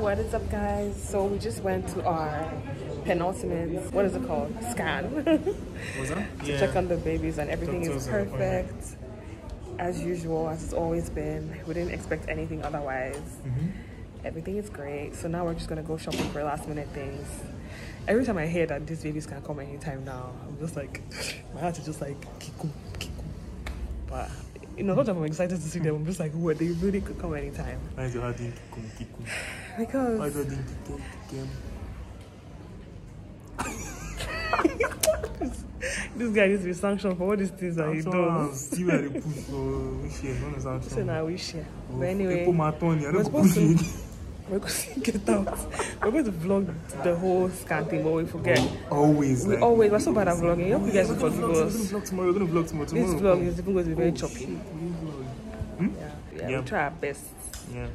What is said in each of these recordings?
What is up, guys? So we just went to our penultimate, what is it called? Scan. Was that? to check on the babies, and everything is Doctor's appointment. perfect. As usual, as it's always been. We didn't expect anything otherwise. Mm-hmm. Everything is great. So now we're just gonna go shopping for last minute things. Every time I hear that these babies can come anytime now, I'm just like, my heart is just like, kiku, kiku. But you know, sometimes I'm excited to see them. I'm just like, what? They really could come anytime. Why is your heart doing kikum kikum? Because doing kikum kikum? this guy needs to be sanctioned for all these things that he does. See where they push which year? When is that? So now we share. Oh, But anyway, I we're supposed to- we're going to get out. We're going to vlog the whole scan thing, but we forget. Always. We like, always, we're so bad at vlogging. You hope you guys will We're forgive gonna vlog- us. We're gonna vlog tomorrow. We're gonna vlog tomorrow. This vlog is even going to be very Oh, choppy. vlog. Yeah, yeah, Yeah. we try our best. Yeah.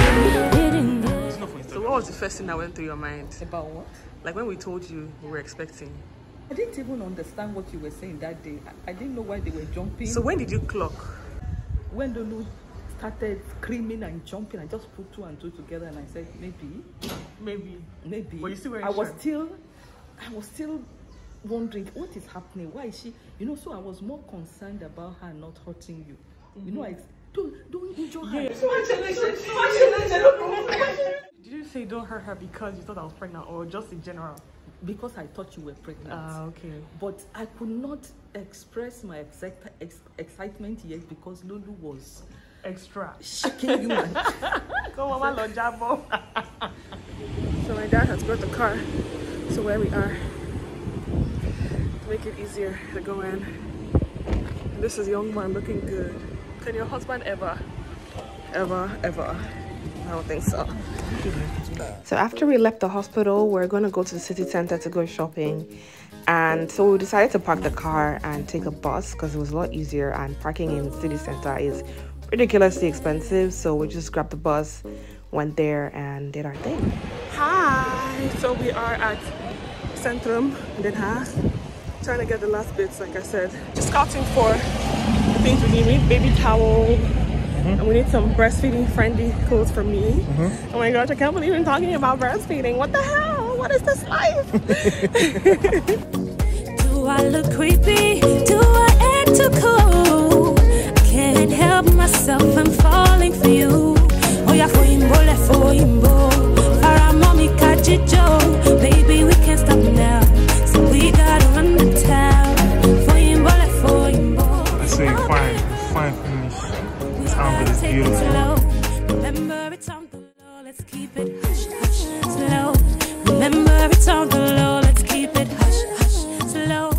It's not for So, what was the first thing that went through your mind? About what? Like when we told you we were expecting. I didn't even understand what you were saying that day. I, I didn't know why they were jumping. So, when did you clock? when Lulu started screaming and jumping, I just put two and two together and I said, maybe, Maybe. maybe. But you still weren't I was sure? still, I was still wondering what is happening. Why is she? You know, so I was more concerned about her not hurting you. You know, I don't don't injure her. Did you say don't hurt her because you thought I was pregnant or just in general? because I thought you were pregnant. Ah, okay. But I could not express my excite- ex- excitement yet because Lulu was Extra. shaking you. and- Go on, my Lord Jabo. so my dad has brought the car to where we are to make it easier to go in. And this is young man looking good. Can your husband ever, ever, ever? I don't think so. So after we left the hospital, we're gonna go to the city center to go shopping. And so we decided to park the car and take a bus because it was a lot easier and parking in the city center is ridiculously expensive. So we just grabbed the bus, went there and did our thing. Hi! So we are at Centrum Den Haag, trying to get the last bits, like I said. Just scouting for the things we need. We need baby towel, mm-hmm. and we need some breastfeeding friendly clothes for me. Mm-hmm. Oh my gosh, I can't believe I'm talking about breastfeeding. What the hell? What is this life? Do I look creepy? Do I act too cool? Let's keep it hush, hush, slow. Remember it's on the low, let's keep it hush, hush, slow.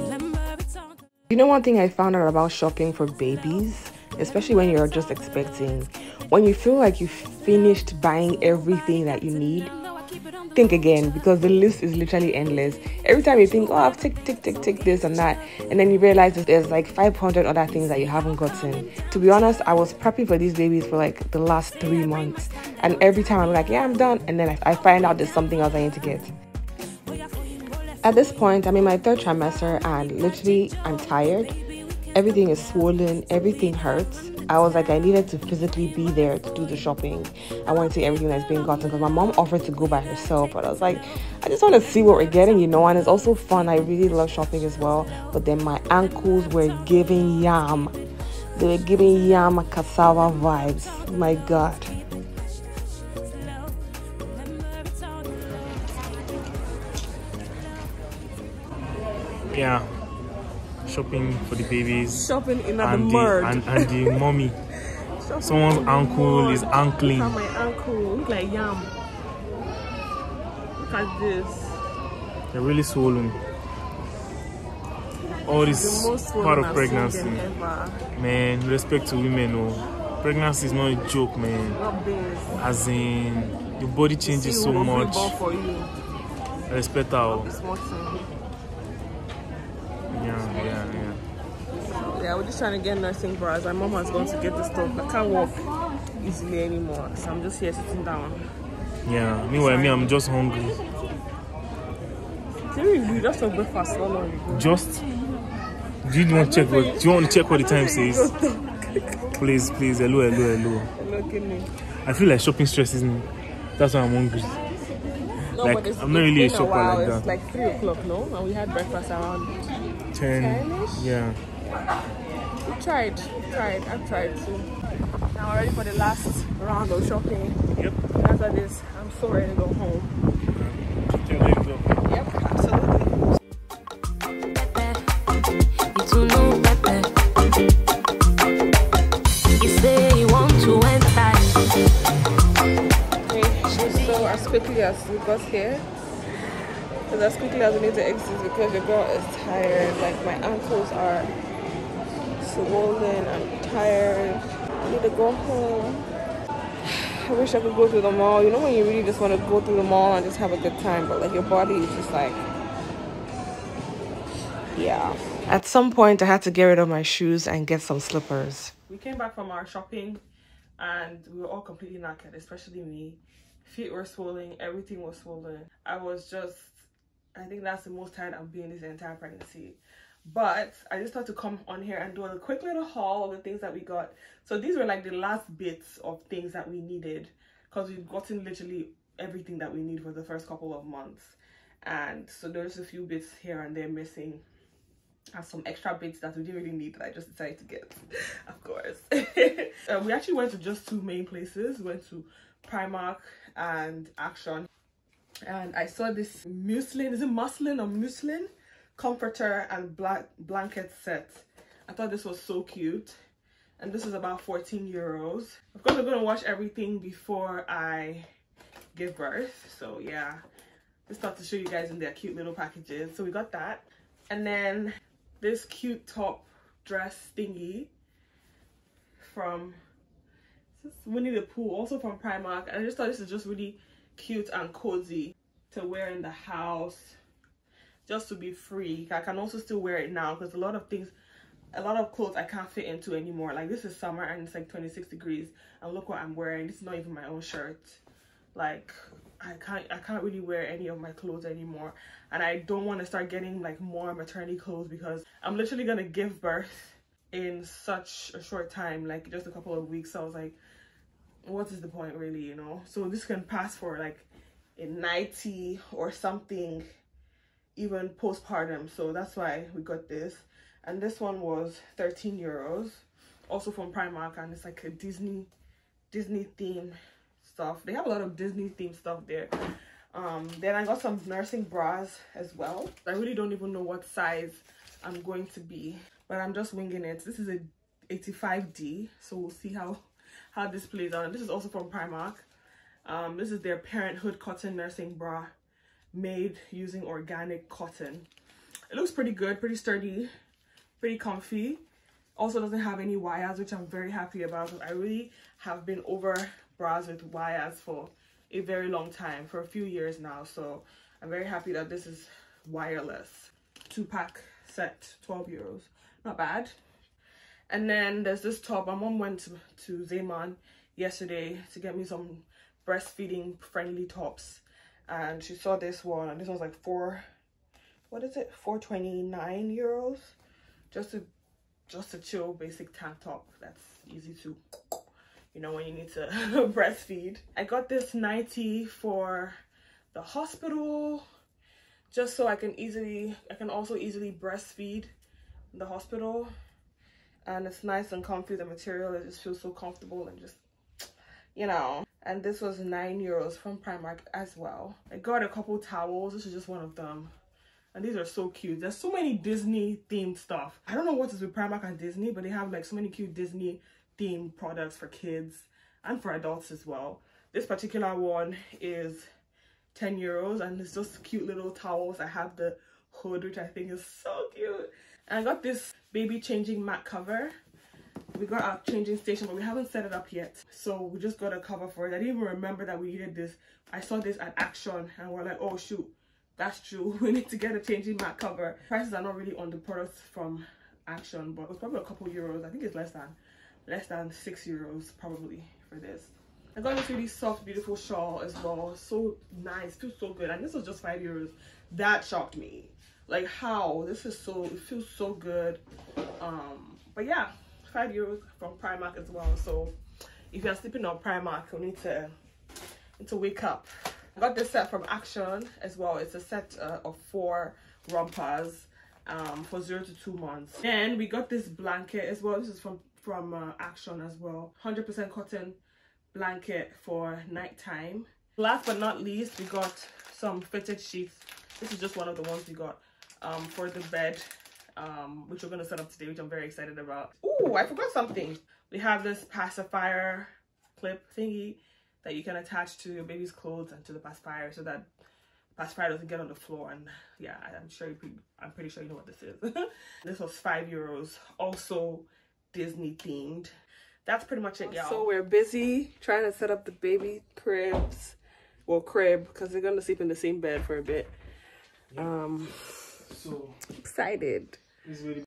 Remember it's on the You know, one thing I found out about shopping for babies, especially when you're just expecting, when you feel like you've finished buying everything that you need, think again because the list is literally endless. Every time you think, oh, I've tick, tick, tick, tick this and that, and then you realize that there's like 500 other things that you haven't gotten. To be honest, I was prepping for these babies for like the last three months, and every time I'm like, yeah, I'm done, and then I, find out there's something else I need to get. At this point, I'm in my third trimester, and literally, I'm tired. Everything is swollen, everything hurts. I was like, I needed to physically be there to do the shopping. I want to see everything that's being gotten because my mom offered to go by herself, but I was like, I just want to see what we're getting, you know. And it's also fun. I really love shopping as well. But then my ankles were giving yam. They were giving yam cassava vibes. My God. Yeah. Shopping for the babies. Shopping in and the, and, and the mommy. Someone's ankle is ankling. Look at my ankle. Look like yam. Look at this. They're really swollen. All this part of pregnancy. Man, respect to women, oh. Pregnancy is not a joke, man. As in, your body changes so much. ball for you. Respect her. oh. It's more thing. Yeah, yeah, we're just trying to get nursing bras. My mom has gone to get the stuff. I can't walk easily anymore, so I'm just here sitting down. Yeah. Meanwhile, me, I'm just hungry. Seriously, you just have breakfast not long ago. Just, Do you want to check what? Do you want to check what the time says? Please, please. Hello, hello, hello. I feel like shopping stresses me. That's why I'm hungry. No, Like, but it's, I'm not it's really a shopper while. like It's that. like 3 o'clock, no? And we had breakfast around. Ten. Ten-ish? Yeah. We tried. Tried. I've tried too. Now we're ready for the last round of shopping. Yep. After this, I'm so ready to go home. Ten days up. Yep, absolutely. You too know better. You say you want to enter. Okay, so as quickly as we got here, as quickly as we need to exit because your girl is tired. Like my ankles are swollen. I'm tired. I need to go home. I wish I could go to the mall. You know when you really just want to go through the mall and just have a good time, but like your body is just like, yeah. At some point, I had to get rid of my shoes and get some slippers. We came back from our shopping and we were all completely knackered, especially me. Feet were swollen, everything was swollen. I was just, I think that's the most tired I've been this entire pregnancy. But I just thought to come on here and do a quick little haul of the things that we got. So these were like the last bits of things that we needed because we've gotten literally everything that we need for the first couple of months. And so there's a few bits here and there missing and some extra bits that we didn't really need that I just decided to get, of course. uh, we actually went to just two main places. We went to Primark and Action. And I saw this muslin, is it muslin or muslin? Comforter and black blanket set. I thought this was so cute. And this is about 14 euros. Of course, I'm to wash everything before I give birth. So yeah, just thought to show you guys in their cute little packages. So we got that. And then this cute top dress thingy from Winnie the Pooh, also from Primark. And I just thought this is just really cute and cozy to wear in the house, just to be free. I can also still wear it now because a lot of things, a lot of clothes I can't fit into anymore. Like this is summer and it's like 26 degrees, and look what I'm wearing. Is not even my own shirt. Like I can't I can't really wear any of my clothes anymore and I don't want to start getting like more maternity clothes because I'm literally gonna give birth in such a short time like just a couple of weeks so I was like what is the point really you know so this can pass for like a 90 or something even postpartum so that's why we got this and this one was 13 euros also from Primark and it's like a Disney Disney theme stuff. They have a lot of Disney theme stuff there. Um, then I got some nursing bras as well. I really don't even know what size I'm going to be, but I'm just winging it. This is a 85D, so we'll see how how this plays out. This is also from Primark. Um, this is their Parenthood cotton nursing bra made using organic cotton. It looks pretty good, pretty sturdy, pretty comfy. Also doesn't have any wires, which I'm very happy about. I really have been over bras with wires for a very long time, for a few years now. So I'm very happy that this is wireless. Two pack set, 12 euros. Not bad. And then there's this top. My mom went to, to Zeeman yesterday to get me some breastfeeding friendly tops. And she saw this one and this was like four, what is it? 429 euros. Just to just a chill basic tank top that's easy to you know when you need to breastfeed i got this 90 for the hospital just so i can easily i can also easily breastfeed the hospital and it's nice and comfy the material it just feels so comfortable and just you know and this was nine euros from primark as well. I got a couple towels this is just one of them. And these are so cute. There's so many disney themed stuff. I don't know what is with primark and disney but they have like so many cute disney themed products for kids and for adults as well. This particular one is 10 euros and it's just cute little towels. I have the hood which i think is so cute. And i got this baby changing mat cover we got our changing station but we haven't set it up yet. So we just got a cover for it. I didn't even remember that we needed this. I saw this at action and we're like oh shoot that's true. We need to get a changing mat cover. Prices are not really on the products from action but it was probably a couple euros. I think it's less than less than six euros probably for this. I got this really soft beautiful shawl as well. So nice. Feels so good. And this was just five euros. That shocked me. Like how? This is so, it feels so good. Um, but yeah, five euros from Primark as well. So if you're sleeping on Primark, you need to, need to wake up. I got this set from Action as well. It's a set uh, of four rompers um, for zero to two months. And we got this blanket as well. This is from, from uh, Action as well. 100% cotton blanket for nighttime. Last but not least, we got some fitted sheets. This is just one of the ones we got um, for the bed, um, which we're going to set up today, which I'm very excited about. Oh, I forgot something. We have this pacifier clip thingy that you can attach to your baby's clothes and to the pacifier so that pacifier doesn't get on the floor and yeah i'm sure you i'm pretty sure you know what this is this was five euros also disney themed that's pretty much it y'all So we're busy trying to set up the baby cribs, well crib, because they're gonna sleep in the same bed for a bit. Um, So excited. Is really